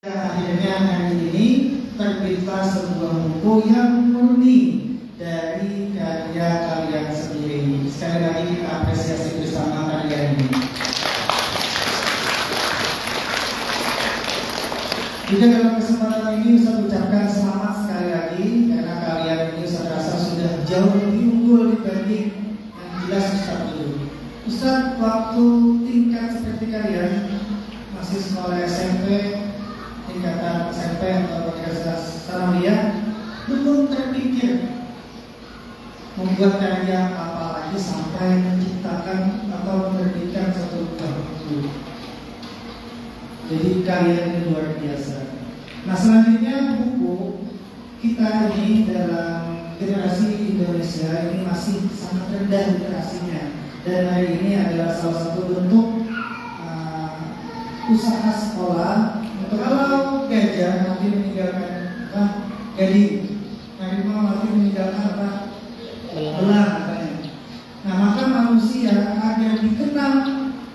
akhirnya hari ini terbitlah sebuah buku yang murni dari karya kalian sendiri. Sekali lagi kita apresiasi bersama kalian ini. Juga dalam kesempatan ini saya ucapkan selamat sekali lagi karena kalian ini saya rasa sudah jauh lebih unggul dibanding yang jelas Ustaz dulu. Ustaz waktu tingkat seperti kalian masih sekolah SMP tingkatan SMP atau Universitas Sanawiyah belum terpikir membuat karya apa lagi sampai menciptakan atau menerbitkan satu buah buku. Jadi kalian ini luar biasa. Nah selanjutnya buku kita ini dalam generasi Indonesia ini masih sangat rendah literasinya dan hari ini adalah salah satu bentuk uh, usaha sekolah kalau gajah nanti meninggalkan apa? Gading harimau nanti meninggalkan apa? Belang katanya. Nah maka manusia agar dikenal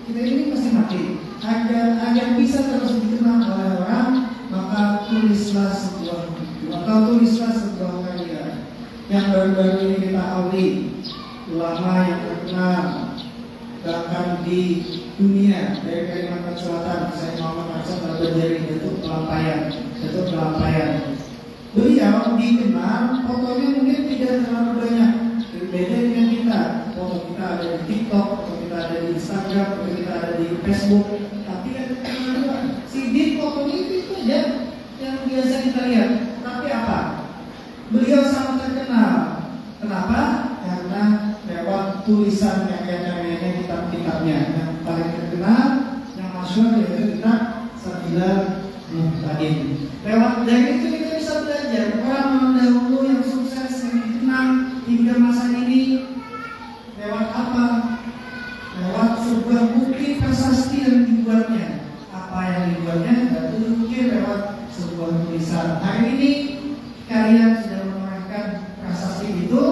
kita ini pasti mati. Agar agar bisa terus dikenal oleh orang maka tulislah sebuah buku atau tulislah sebuah karya yang baru-baru ini kita awali. Ulama yang terkenal bahkan di dunia dari Kalimantan Selatan saya Muhammad Hasan dari Datuk Pelampayan Datuk Pelampayan. Beliau dikenal fotonya mungkin tidak terlalu banyak. Berbeda dengan kita foto kita ada di TikTok foto kita ada di Instagram foto kita ada di Facebook. Tapi ada terkenal si Din fotonya itu, itu aja yang biasa kita lihat. Tapi apa? Beliau sangat terkenal. Kenapa? Karena lewat tulisan kitab-kitabnya yang paling terkenal yang masyhur yaitu kitab Sabila Muhtadin lewat dari itu kita bisa belajar. Orang dahulu yang sukses yang dikenal hingga masa ini lewat apa? Lewat sebuah bukti prasasti yang dibuatnya. Apa yang dibuatnya? Dan mungkin lewat sebuah tulisan. Hari ini kalian sudah mengeluarkan prasasti itu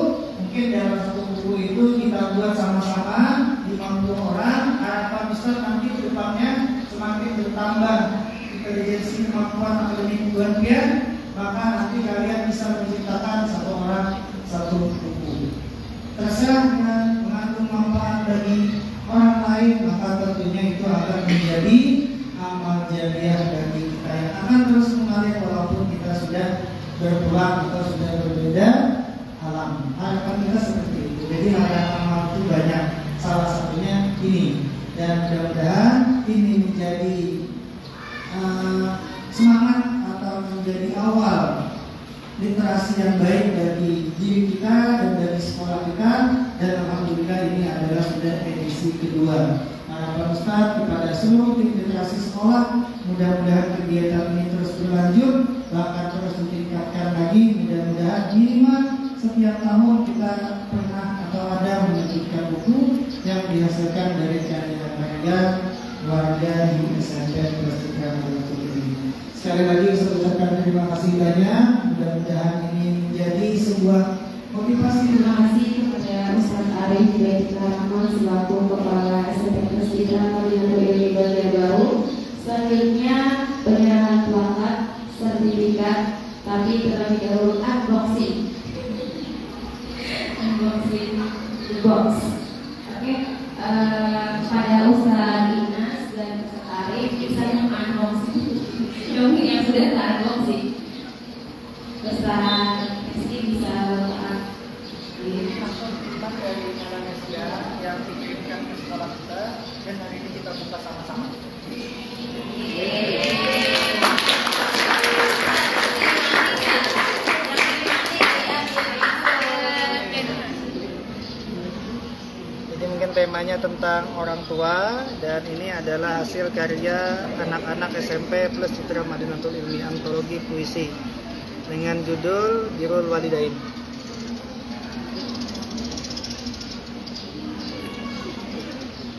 mungkin dalam satu buku itu kita buat sama-sama 50 orang harapan besar nanti ke depannya semakin bertambah intelijensi kemampuan akademik kalian maka nanti kalian bisa menciptakan satu orang satu buku. Terserah dengan mengandung manfaat bagi orang lain maka tentunya itu akan menjadi amal jariah bagi kita yang akan terus mengalir walaupun kita sudah berpulang atau sudah berbeda alam. Harapan kita seperti itu. Jadi harapan amal itu banyak. Salah satunya ini. Dan mudah-mudahan ini menjadi literasi yang baik bagi diri kita dan dari sekolah kita. Dan alhamdulillah ini adalah sudah edisi kedua. Harapan Ustaz kepada seluruh tim literasi sekolah mudah-mudahan kegiatan ini terus berlanjut bahkan terus ditingkatkan lagi. Mudah-mudahan minimal setiap tahun kita pernah atau ada menerbitkan buku yang dihasilkan dari karya-karya warga di SMP ini. Sekali lagi saya ucapkan terima kasih banyak. Mudah-mudahan ini menjadi sebuah motivasi. Terima kasih kepada Ustaz Arif Baiklah Rahman selaku Kepala SMP Prestika Kalimantan Ilmi Baru. Selanjutnya penyerahan plakat sertifikat tapi terlebih dahulu unboxing unboxing box oke uh, pada usaha dinas dan Ustaz bisa yang unboxing sudah unboxing Ustaz Rizky bisa uh, Ini langsung tentang dari Indonesia yang dikirimkan ke sekolah kita dan hari ini kita buka sama-sama. Jadi temanya tentang orang tua dan ini adalah hasil karya anak-anak SMP plus Citra Madinatul Ilmi Antologi Puisi dengan judul Birul Walidain.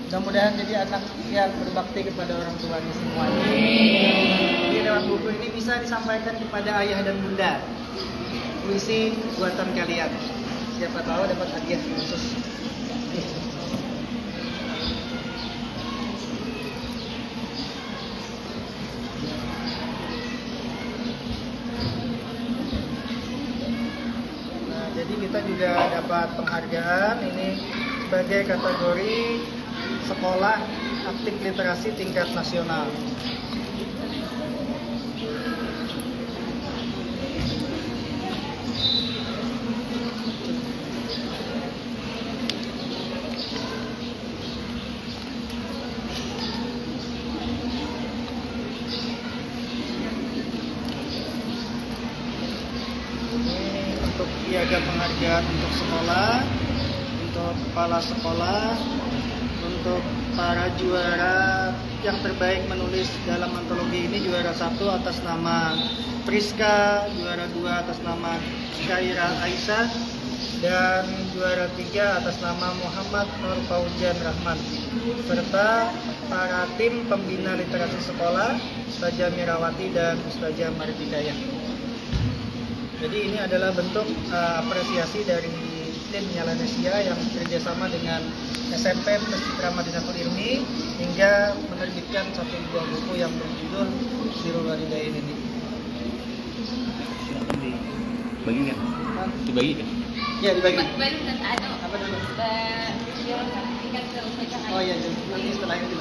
Mudah-mudahan jadi anak yang berbakti kepada orang tuanya semuanya. Jadi lewat buku ini bisa disampaikan kepada ayah dan bunda. Puisi buatan kalian. Siapa tahu dapat hadiah khusus. Dapat penghargaan ini sebagai kategori sekolah aktif literasi tingkat nasional. Ini untuk penghargaan untuk sekolah, untuk kepala sekolah, untuk para juara yang terbaik menulis dalam antologi ini juara satu atas nama Priska, juara dua atas nama Syaira Aisyah, dan juara tiga atas nama Muhammad Nur Fauzian Rahman serta para tim pembina literasi sekolah Ustazah Mirawati dan Ustazah Maribidayah. Jadi ini adalah bentuk uh, apresiasi dari tim Nyalanesia yang bekerjasama dengan SMP Pescitra Madinatul Ilmi hingga menerbitkan satu buah buku yang berjudul Birul Walidain ini. Silakan dibagi kan? Dibagi kan? Ya dibagi. Baru dan anu Apa dulu? eh, sertifikat Ustazah Oh iya, nanti setelah ini dibagi.